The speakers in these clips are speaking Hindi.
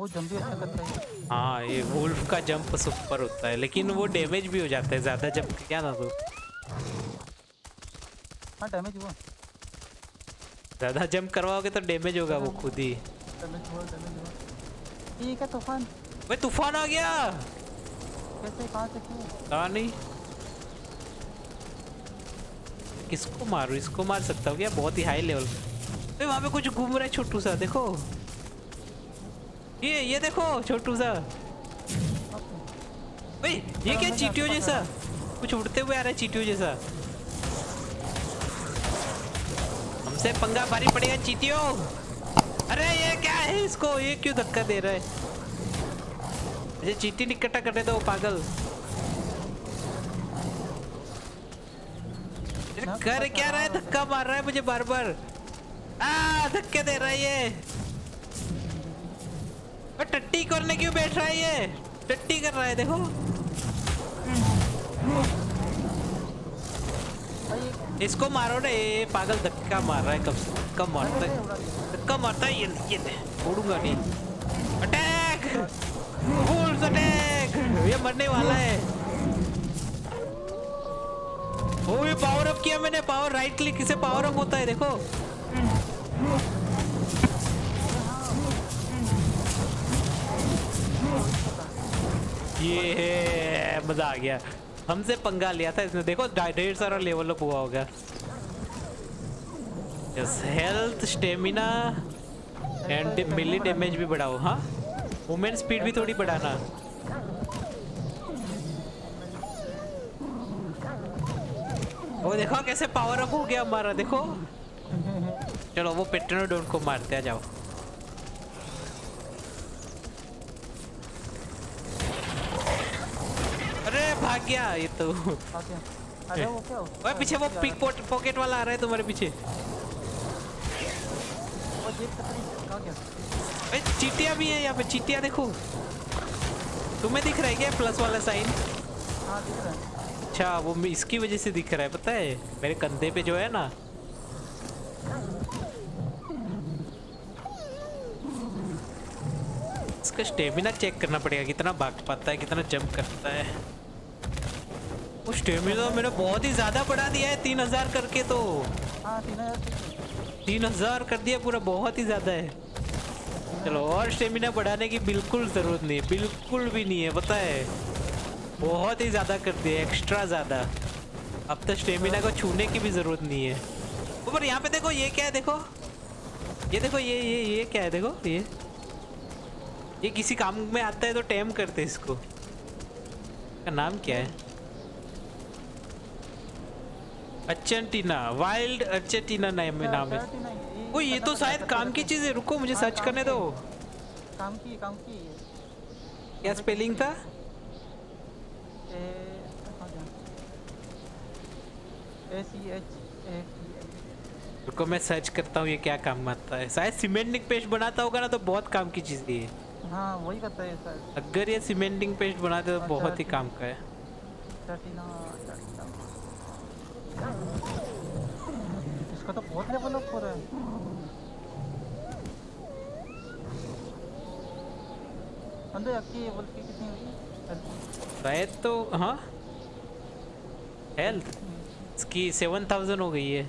वो जंप भी अच्छा करता है। हाँ ये वुल्फ का जंप सुपर होता है लेकिन वो डैमेज भी हो जाता है ज़्यादा जंप क्या ना तो हाँ डैमेज हुआ। ज़्यादा जंप करवाओगे तो डैमेज होगा वो खुद ही। डैमेज हुआ डैमेज हुआ। ठीक है तूफ़ान? भाई तूफ़ान आ गया! कैसे कहाँ से क्यों? कहा नहीं? किसको मारू? इसको मार सकता हूँ क्या? बहुत ही हाई लेवल पे वहाँ पे कुछ घूम रहा है छोटू सा देखो। ये ये देखो छोटू सा। भाई ये क्या चीटियो जैसा? कुछ उड़ते हुए आ रहा है चीटियो जैसा। हमसे पंगा भारी पड़ेगा चीटियो। अरे ये क्या है इसको? ये क्यों धक्का दे रहा है? मुझे चीटी निकटा करने दो पागल। कर क्या रहा है? धक्का मार रहा है मुझे बार बार आ धक्के दे रहा है ये। और टट्टी करने क्यों बैठ रहा है ये? टट्टी कर रहा है, देखो। इसको मारो ना, ये पागल धक्का मार रहा है, कब से धक्का मारता है। धक्का मारता है ये ये उड़ूँगा नहीं। अटैक फुल अटैक ये मरने वाला है। ओ ये पावर अप किया मैंने पावर राइट क्लिक से पावर अप होता है, देखो। ये मज़ा आ गया। हमसे पंगा लिया था इसने। देखो ढेर सारा लेवल अप हुआ होगा। Yes health stamina and melee damage भी बढ़ाओ। हाँ? मूवमेंट स्पीड भी थोड़ी बढ़ाना। वो देखो, कैसे पावर अप हो गया हमारा, देखो। चलो, वो पेट्रोडोन को मारते जाओ अरे भाग गया ये तो। अरे वो क्या ओए पीछे वो पिक पॉकेट वाला आ रहा है तुम्हारे पीछे। वो जेब चीटियाँ भी है यहाँ पे। चीटियाँ देखो। तुम्हें दिख रहा है क्या प्लस वाला साइन हाँ दिख रहा है। अच्छा वो इसकी वजह से दिख रहा है पता है? मेरे कंधे पे जो है ना। इसका स्टेमिना चेक करना पड़ेगा कितना भाग पाता है कितना जंप करता है। स्टेमिना मैंने बहुत ही ज़्यादा बढ़ा दिया है तीन हज़ार करके तो। हाँ तीन हज़ार तीन हज़ार कर दिया पूरा बहुत ही ज़्यादा है। चलो और स्टेमिना बढ़ाने की बिल्कुल ज़रूरत नहीं है बिल्कुल भी नहीं है पता है। बहुत ही ज़्यादा कर दिया एक्स्ट्रा ज़्यादा। अब तो स्टेमिना को छूने की भी ज़रूरत नहीं है। ऊपर यहाँ पे देखो ये क्या है देखो। ये देखो ये ये ये क्या है देखो ये। ये किसी काम में आता है तो टेम करते हैं इसको। का नाम क्या है? अर्जेंटीना वाइल्ड अर्जेंटीना नाम नाम है। 39, ओ ये तो शायद काम की चीज़ है रुको मुझे हाँ, सर्च करने दो। काम की काम की क्या स्पेलिंग था? ए ए सी एच ए रुको मैं सर्च करता हूँ ये क्या काम आता है। शायद सीमेंटिंग पेस्ट बनाता होगा ना तो बहुत काम की चीज़ है ये। हाँ वही करता है सर अगर ये सीमेंटिंग पेस्ट बनाते तो अच्छा, बहुत ही काम का है। इसका तो बहुत लेवल अप हो रहा है अंदर आपकी लेवल की कितनी हुई Health? शायद तो हाँ? हेल्थ इसकी सेवन थाउज़ेंड हो गई है।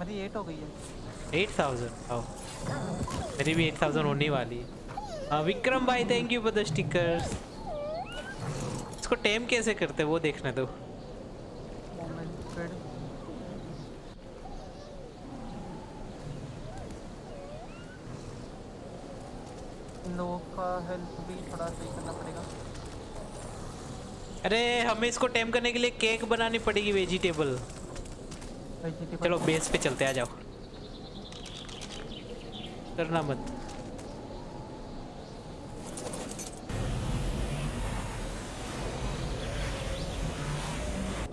मेरी एट हो गई है। एट थाउज़ेंड आओ। मेरी भी एट थाउज़ेंड होने वाली है। हाँ विक्रम भाई thank you for the stickers इसको टेम कैसे करते हैं? वो देखने दो। इन लोगों का हेल्थ भी थोड़ा सही करना पड़ेगा। अरे हमें इसको टेम करने के लिए केक बनानी पड़ेगी वेजिटेबल चलो बेस पे चलते आ जाओ। करना मत।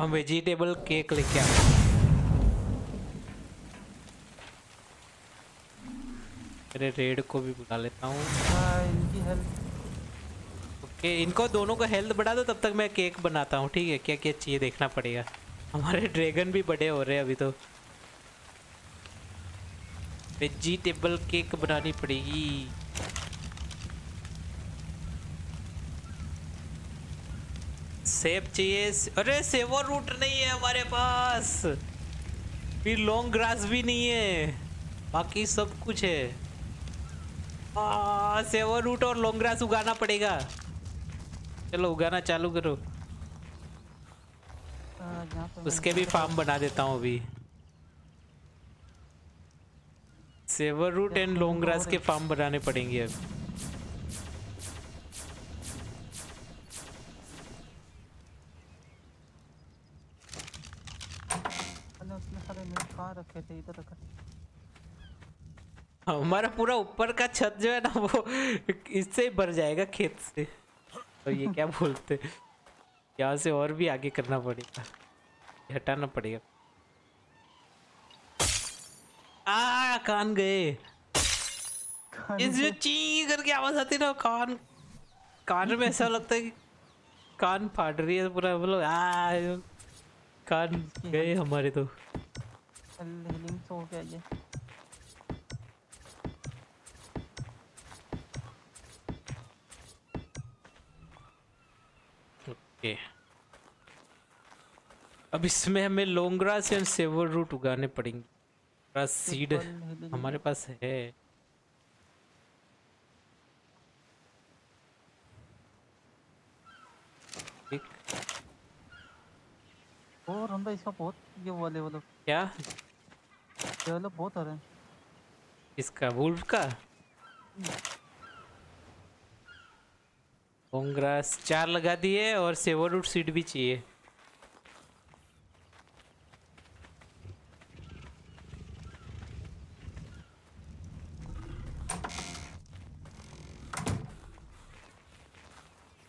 हम वेजिटेबल केक लेके आ दूसरे रेड को भी बुला लेता हूँ। हाँ, ओके इनको दोनों का हेल्थ बढ़ा दो तब तक मैं केक बनाता हूँ ठीक है? क्या क्या चाहिए देखना पड़ेगा। हमारे ड्रैगन भी बड़े हो रहे हैं अभी तो। वेजिटेबल केक बनानी पड़ेगी। सेब चाहिए अरे सेवो रूट नहीं है हमारे पास। फिर लॉन्ग ग्रास भी नहीं है। बाकी सब कुछ है। आ, सेवर रूट और लॉन्ग ग्रास उगाना पड़ेगा। चलो उगाना चालू करो। उसके भी फार्म बना देता हूँ अभी। Saver root and long grass के फार्म बनाने पड़ेंगे अब। रखे थे इधर रखे। हमारा पूरा ऊपर का छत जो है ना वो इससे भर जाएगा खेत से। तो ये क्या बोलते यहाँ से और भी आगे करना पड़ेगा। हटाना पड़ेगा। आ कान गए। इस जो ची करके आवाज़ आती है ना कान कान में ऐसा लगता है कि कान फाट रही है पूरा बोलो आ कान गए हमारे तो। हो गया ये ओके अब इसमें हमें लोंगरास एंड सेवर रूट उगाने पड़ेंगे। ग्रास सीड हमारे पास है। और हम इसका बहुत ये वाले वाले। क्या? ये वाले बहुत आ रहे हैं। इसका वुल्फ का? लोंगरास चार लगा दिए और सेवर रूट सीड भी चाहिए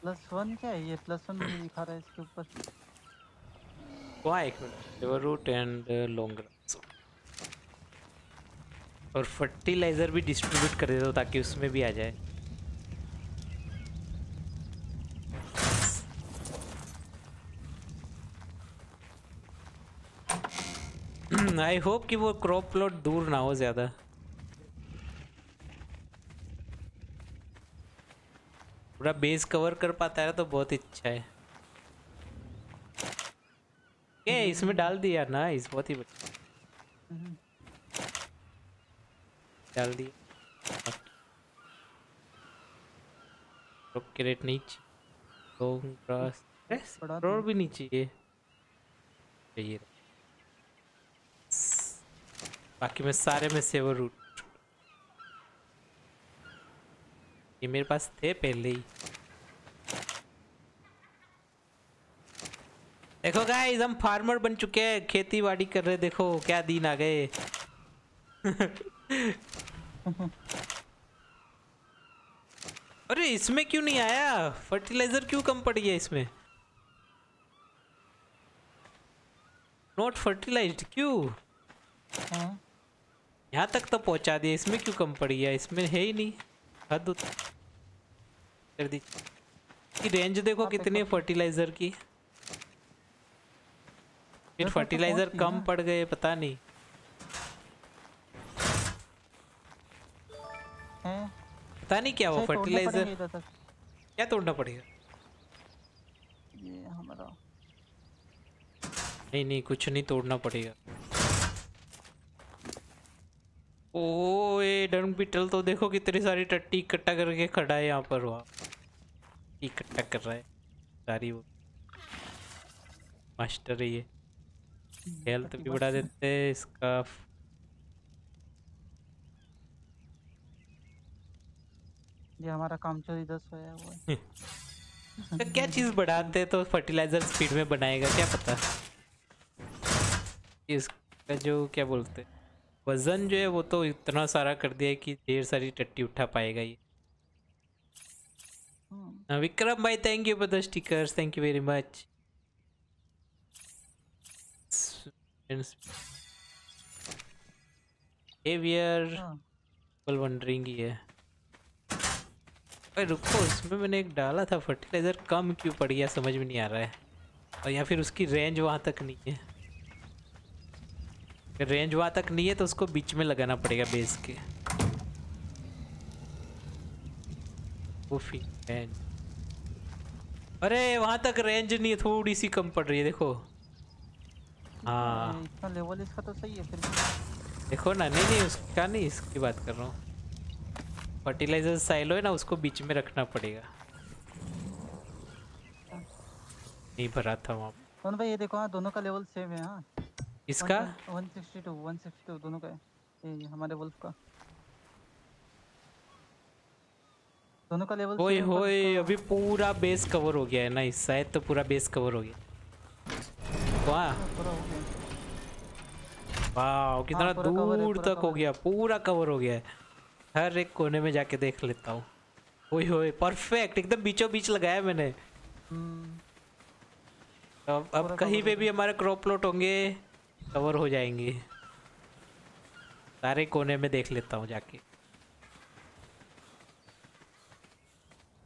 प्लस वन क्या है? ये प्लस वन भी दिखा रहा है इसके ऊपर। वहाँ एक minute. Saver root and longrass और फर्टिलाइज़र भी डिस्ट्रीब्यूट कर देता हूँ ताकि उसमें भी आ जाए। आई होप कि वो क्रॉप प्लॉट दूर ना हो ज़्यादा। पूरा बेस कवर कर पाता है तो बहुत अच्छा है। ये इसमें डाल दिया ना इस बहुत ही हम्म, डाल दिया। रेट चाहिए लॉन्ग ग्रास और भी नीचे चाहिए बाकी मैं सारे में सेवर रूट ये मेरे पास थे पहले ही। देखो गाइस हम फार्मर बन चुके हैं खेती बाड़ी कर रहे देखो क्या दिन आ गए। अरे इसमें क्यों नहीं आया? फर्टिलाइज़र क्यों कम पड़ गया इसमें? नॉट फर्टिलाइज्ड क्यों? हैं। यहाँ तक तो पहुँचा दिया इसमें क्यों कम पड़ गया इसमें है ही नहीं। हद कर दी। की रेंज देखो हाँ, कितनी फर्टिलाइज़र की। फिर देखो तो फर्टिलाइज़र कम पड़ गए पता नहीं। हैं। पता नहीं क्या अच्छा, फर्टिलाइज़र क्या तोड़ना पड़ेगा? ये हमारा नहीं नहीं कुछ नहीं तोड़ना पड़ेगा। ओ ये डंग बीटल तो देखो कितनी सारी टट्टी इकट्ठा करके खड़ा है यहाँ पर वहाँ। इकट्ठा कर रहा है सारी वो। मास्टर है ये। हेल्थ भी बढ़ा देते हैं इसका। ये हमारा काम चोरी दस होया हुआ है। तो क्या चीज़ बढ़ाते तो फर्टिलाइज़र स्पीड में बनाएगा क्या पता? इसका जो क्या बोलते हैं? वज़न जो है वो तो इतना सारा कर दिया है कि ढेर सारी टट्टी उठा पाएगा ये। विक्रम भाई thank you you for the stickers. Thank you very much. Behavior, हाँ। ही है अरे रुको इसमें मैंने एक डाला था फर्टिलाइज़र कम क्यों पड़ गया समझ में नहीं आ रहा है। और या फिर उसकी रेंज वहाँ तक नहीं है। रेंज वहाँ तक नहीं है तो उसको बीच में लगाना पड़ेगा बेस के। अरे वहाँ तक रेंज नहीं है थोड़ी सी कम पड़ रही है देखो। हाँ। इसका लेवल इसका तो सही है फिर देखो ना नहीं नहीं उसका नहीं इसकी बात कर रहा हूँ। फर्टिलाइज़र साइलो है ना उसको बीच में रखना पड़ेगा। नहीं भरा था वहाँ। कौन भाई ये देखो हाँ दोनों का लेवल सेम है हाँ। इसका? One sixty two one sixty two दोनों का है। ये हमारे वुल्फ का। दोनों का लेवल ओए होए अभी पूरा बेस कवर हो गया है नाइस शायद तो पूरा बेस कवर हो गया। वाह। हो वाह कितना हाँ, है, दूर तक हो गया पूरा कवर हो गया है। हर एक कोने में जाके देख लेता हूँ। ओए होए परफेक्ट एकदम बीचों बीच लगाया मैंने। हम्म, अब अब कहीं पे भी हमारे क्रॉप प्लॉट होंगे। कवर हो जाएँगे। सारे कोने में देख लेता हूँ जाके।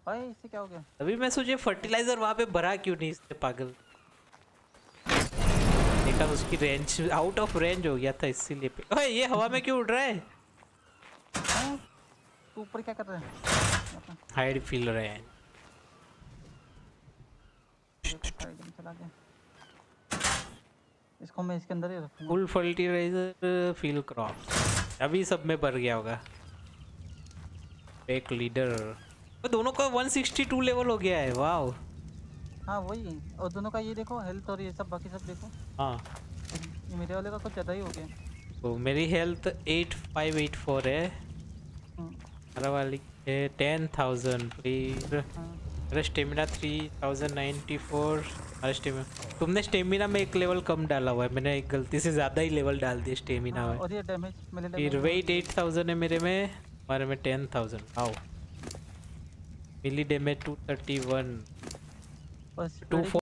भाई इससे क्या हो गया? अभी मैं सोचे फर्टिलाइज़र वहाँ पे भरा क्यों नहीं इससे पागल? देखा उसकी रेंज आउट ऑफ़ रेंज हो गया था इसीलिए पे। ओए ये हवा में क्यों उड़ रहा है? हाँ? तू ऊपर क्या कर रहा है? हाइड फील रहे हैं देखो, side में चला गया इसको मैं इसके अंदर ही रखूँगा। फुल फर्टिलाइज़र फील क्रॉप अभी सब में भर गया होगा। एक लीडर वो दोनों का 162 लेवल हो गया है वाह हाँ वही। और दोनों का ये देखो हेल्थ और ये सब बाकी सब देखो। हाँ। मेरे वाले का कुछ ज़्यादा ही हो गया। तो मेरी हेल्थ 8584 है। हम्म, हमारा वाली है 10000 प्लीज़ हाँ। मेरा stamina three thousand ninety four अरे स्टेमिना तुमने स्टेमिना में एक लेवल कम डाला हुआ है मैंने एक गलती से ज़्यादा ही लेवल डाल दिया स्टेमिना हाँ, में। और ये डैमेज फिर वेट एट थाउज़ेंड है मेरे में हमारे में टेन थाउज़ेंड आओ। Melee damage two thirty one two